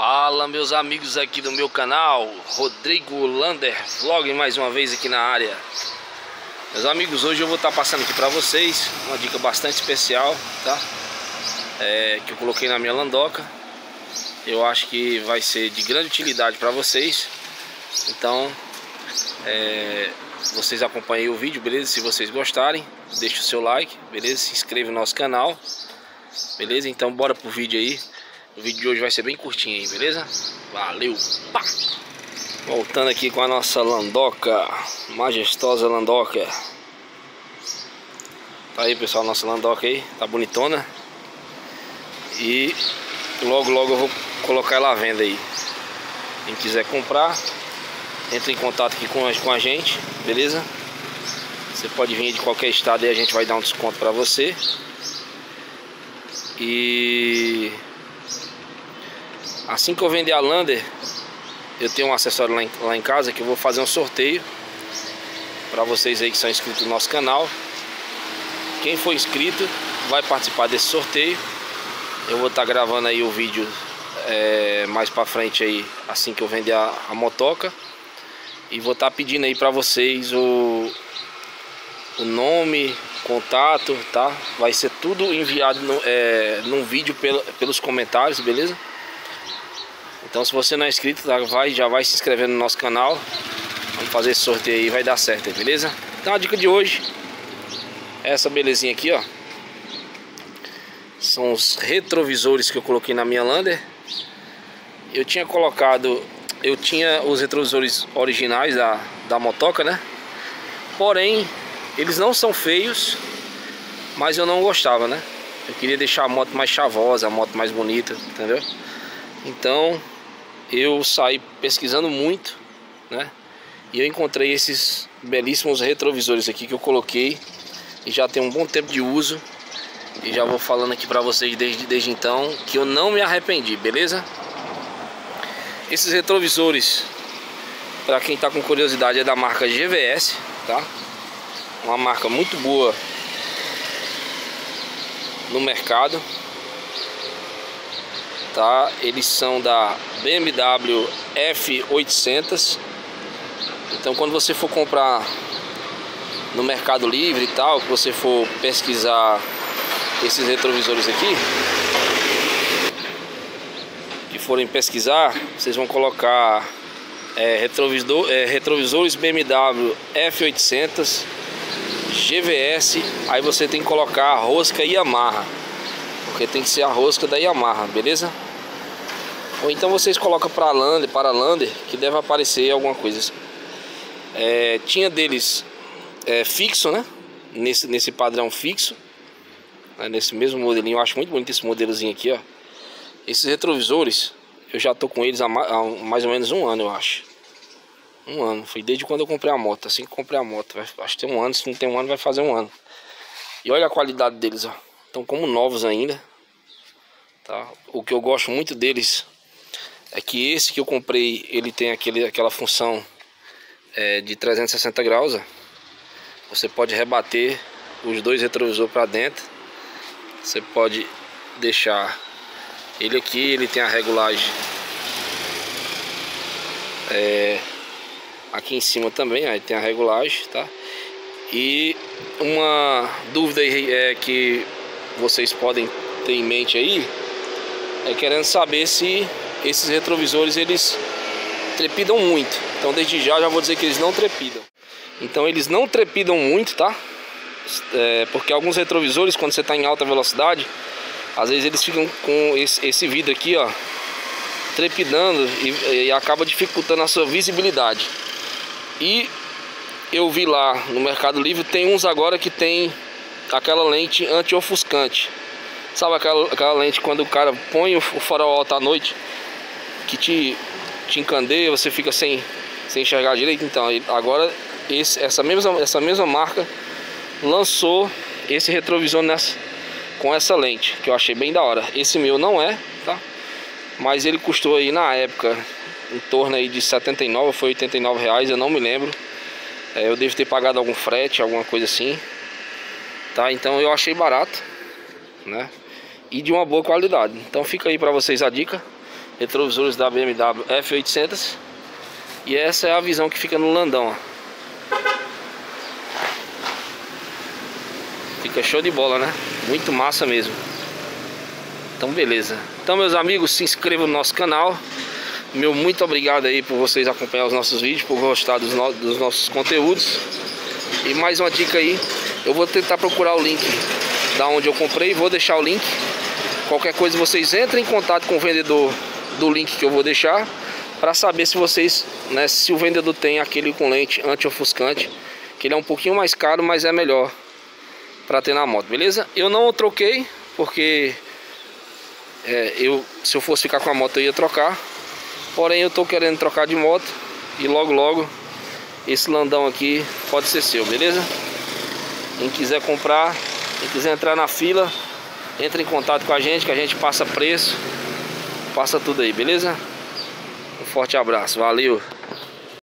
Fala meus amigos aqui do meu canal Rodrigo Lander Vlog mais uma vez aqui na área Meus amigos, hoje eu vou estar passando aqui para vocês Uma dica bastante especial, tá? É, que eu coloquei na minha landoca Eu acho que vai ser de grande utilidade para vocês Então é, Vocês acompanhem o vídeo, beleza? Se vocês gostarem Deixe o seu like, beleza? Se inscreva no nosso canal Beleza? Então bora pro vídeo aí o vídeo de hoje vai ser bem curtinho aí, beleza? Valeu! Pá! Voltando aqui com a nossa landoca, majestosa landoca. Tá aí pessoal, nossa landoca aí, tá bonitona. E logo logo eu vou colocar ela à venda aí. Quem quiser comprar, entre em contato aqui com a, com a gente, beleza? Você pode vir de qualquer estado e a gente vai dar um desconto para você. E Assim que eu vender a Lander, eu tenho um acessório lá em, lá em casa que eu vou fazer um sorteio para vocês aí que são inscritos no nosso canal. Quem for inscrito vai participar desse sorteio. Eu vou estar tá gravando aí o vídeo é, mais para frente aí, assim que eu vender a, a motoca. E vou estar tá pedindo aí para vocês o, o nome, contato, tá? Vai ser tudo enviado no, é, num vídeo pelo, pelos comentários, beleza? Então se você não é inscrito, tá, vai, já vai se inscrevendo no nosso canal. Vamos fazer esse sorteio aí, vai dar certo, beleza? Então a dica de hoje é essa belezinha aqui, ó. São os retrovisores que eu coloquei na minha Lander. Eu tinha colocado, eu tinha os retrovisores originais da, da motoca, né? Porém, eles não são feios, mas eu não gostava, né? Eu queria deixar a moto mais chavosa, a moto mais bonita, entendeu? Então, eu saí pesquisando muito, né? E eu encontrei esses belíssimos retrovisores aqui que eu coloquei e já tem um bom tempo de uso. E já vou falando aqui pra vocês desde, desde então que eu não me arrependi, beleza? Esses retrovisores, para quem tá com curiosidade, é da marca GVS, tá? Uma marca muito boa no mercado tá? Eles são da BMW F800. Então quando você for comprar no Mercado Livre e tal, que você for pesquisar esses retrovisores aqui, que forem pesquisar, vocês vão colocar é, retrovisor, é, retrovisores BMW F800 GVS, aí você tem que colocar a rosca Yamaha porque tem que ser a rosca da Yamaha, beleza? Ou então vocês colocam para Lander, para Lander, que deve aparecer alguma coisa. É, tinha deles é, fixo, né? Nesse, nesse padrão fixo. Né? Nesse mesmo modelinho. Eu acho muito bonito esse modelozinho aqui, ó. Esses retrovisores, eu já tô com eles há, mais ou menos um ano, eu acho. Um ano. Foi desde quando eu comprei a moto. Assim que comprei a moto. Acho que tem um ano. Se não tem um ano, vai fazer um ano. E olha a qualidade deles, ó. Estão como novos ainda. Tá? O que eu gosto muito deles é que esse que eu comprei, ele tem aquele, aquela função é, de 360 graus. Ó. Você pode rebater os dois retrovisores para dentro. Você pode deixar ele aqui, ele tem a regulagem é, aqui em cima também, aí tem a regulagem, tá? E uma dúvida é que vocês podem ter em mente aí é querendo saber se esses retrovisores eles trepidam muito. Então desde já já vou dizer que eles não trepidam. Então eles não trepidam muito, tá? É, porque alguns retrovisores quando você está em alta velocidade, às vezes eles ficam com esse, esse vidro aqui, ó, trepidando e, e acaba dificultando a sua visibilidade. E eu vi lá no Mercado Livre tem uns agora que tem aquela lente anti-ofuscante. Sabe aquela, aquela lente quando o cara põe o farol alto à noite que te, te encandeia, você fica sem, sem enxergar direito? Então, agora esse, essa, mesma, essa mesma marca lançou esse retrovisor nessa, com essa lente, que eu achei bem da hora. Esse meu não é, tá? Mas ele custou aí na época em torno aí de 79, foi 89 reais, eu não me lembro. É, eu devo ter pagado algum frete, alguma coisa assim. Tá? Então eu achei barato, né? e de uma boa qualidade. Então fica aí para vocês a dica. retrovisores da BMW F800 e essa é a visão que fica no landão ó. fica show de bola né muito massa mesmo então beleza então meus amigos se inscrevam no nosso canal meu muito obrigado aí por vocês acompanhar os nossos vídeos por gostar dos, no dos nossos conteúdos e mais uma dica aí eu vou tentar procurar o link da onde eu comprei vou deixar o link qualquer coisa vocês entrem em contato com o vendedor do link que eu vou deixar para saber se vocês, né, se o vendedor tem aquele com lente anti-ofuscante, que ele é um pouquinho mais caro, mas é melhor para ter na moto, beleza? Eu não troquei, porque é, eu, se eu fosse ficar com a moto eu ia trocar, porém eu tô querendo trocar de moto e logo logo esse landão aqui pode ser seu, beleza? Quem quiser comprar, quem quiser entrar na fila, entre em contato com a gente que a gente passa preço, passa tudo aí, beleza? Um forte abraço, valeu!